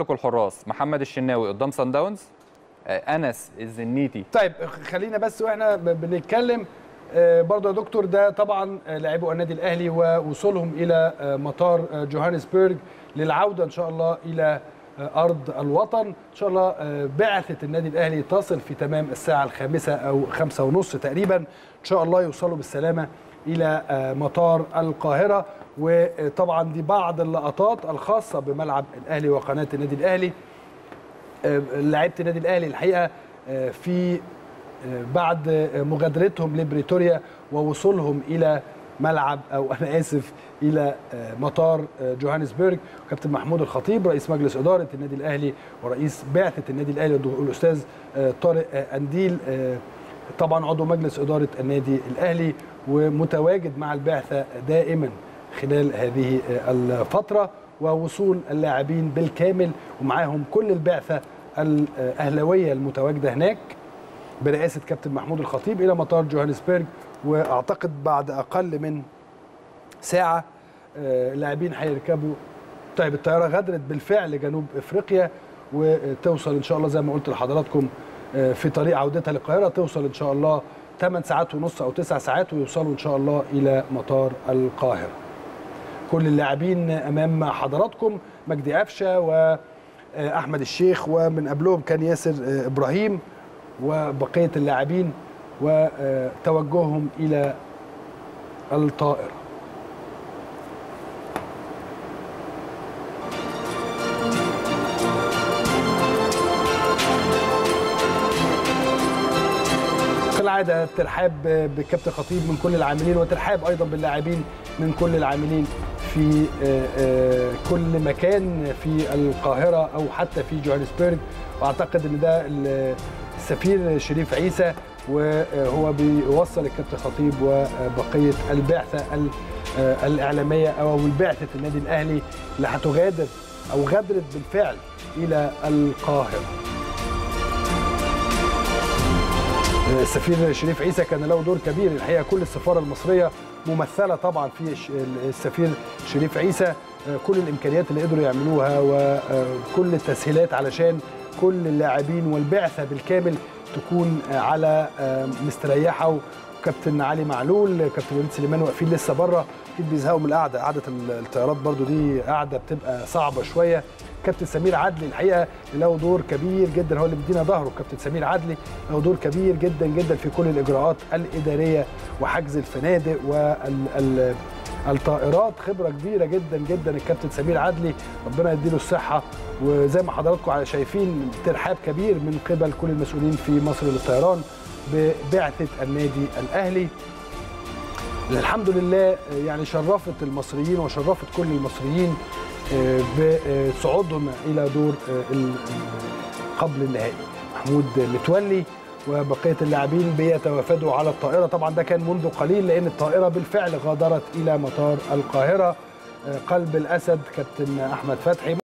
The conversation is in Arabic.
لكم الحراس. محمد الشناوي قدام سان داونز آه، أنس الزنيتي. طيب خلينا بس وإحنا بنتكلم. آه، برضه يا دكتور ده طبعا لاعبو النادي الأهلي ووصولهم إلى آه، مطار جوهانسبرج للعودة إن شاء الله إلى أرض الوطن. إن شاء الله بعثة النادي الأهلي تصل في تمام الساعة الخامسة أو خمسة ونص تقريبا. إن شاء الله يوصلوا بالسلامة إلى آه، مطار القاهرة. وطبعا دي بعض اللقطات الخاصة بملعب الأهلي وقناة النادي الأهلي. آه، لعيبة النادي الأهلي الحقيقة آه، في بعد مغادرتهم لبريتوريا ووصولهم إلى ملعب أو أنا آسف إلى مطار جوهانسبرج كابتن محمود الخطيب رئيس مجلس إدارة النادي الأهلي ورئيس بعثة النادي الأهلي الاستاذ طارق أنديل طبعا عضو مجلس إدارة النادي الأهلي ومتواجد مع البعثة دائما خلال هذه آه، الفترة ووصول اللاعبين بالكامل ومعاهم كل البعثة الأهلاوية المتواجدة هناك. برئاسة كابتن محمود الخطيب إلى مطار جوهانسبرج وأعتقد بعد أقل من ساعة آه، اللاعبين هيركبوا طيب الطيارة غادرت بالفعل جنوب إفريقيا وتوصل إن شاء الله زي ما قلت لحضراتكم آه، في طريق عودتها للقاهرة توصل إن شاء الله 8 ساعات ونص أو 9 ساعات ويوصلوا إن شاء الله إلى مطار القاهرة. كل اللاعبين أمام حضراتكم مجدي قفشة واحمد الشيخ ومن قبلهم كان ياسر آه، إبراهيم وبقية اللاعبين وتوجههم إلى الطائره. كالعاده ترحاب بكابتن خطيب من كل العاملين وترحاب أيضا باللاعبين من كل العاملين في آه، آه، كل مكان في القاهرة أو حتى في جوهانسبرج وأعتقد إن ده ال- السفير شريف عيسى وهو بيوصل الكابتن خطيب وبقية البعثة ال- آه، الإعلامية أو البعثة النادي الأهلي اللي هتغادر أو غادرت بالفعل إلى القاهرة. السفير شريف عيسى كان له دور كبير. الحقيقة كل السفارة المصرية ممثلة طبعا في السفير شريف عيسى. آه، كل الإمكانيات اللي قدروا يعملوها وكل التسهيلات علشان كل اللاعبين والبعثة بالكامل تكون آه، على آه، مستريحة. وكابتن علي معلول كابتن وليد سليمان واقفين لسه بره. أكيد بيزهقوا من القعدة. قعدة الطيارات برضو دي قعدة بتبقى صعبة شوية. كابتن سمير عدلي الحقيقة له دور كبير جدا هو اللي بيدينا ظهره كابتن سمير عدلي له دور كبير جدا جدا في كل الإجراءات الإدارية وحجز الفنادق والطائرات خبرة كبيرة جدا جدا الكابتن سمير عدلي. ربنا يديله الصحة وزي ما حضراتكم شايفين ترحاب كبير من قبل كل المسؤولين في مصر للطيران ببعثة النادي الأهلي. الحمد لله يعني شرفت المصريين وشرفت كل المصريين بصعودهم إلى دور آه، قبل النهائي. محمود متولي وبقية اللاعبين بيتوافدوا على الطائرة. طبعا ده كان منذ قليل لأن الطائرة بالفعل غادرت إلى مطار القاهرة. آه، قلب الأسد كابتن أحمد فتحي.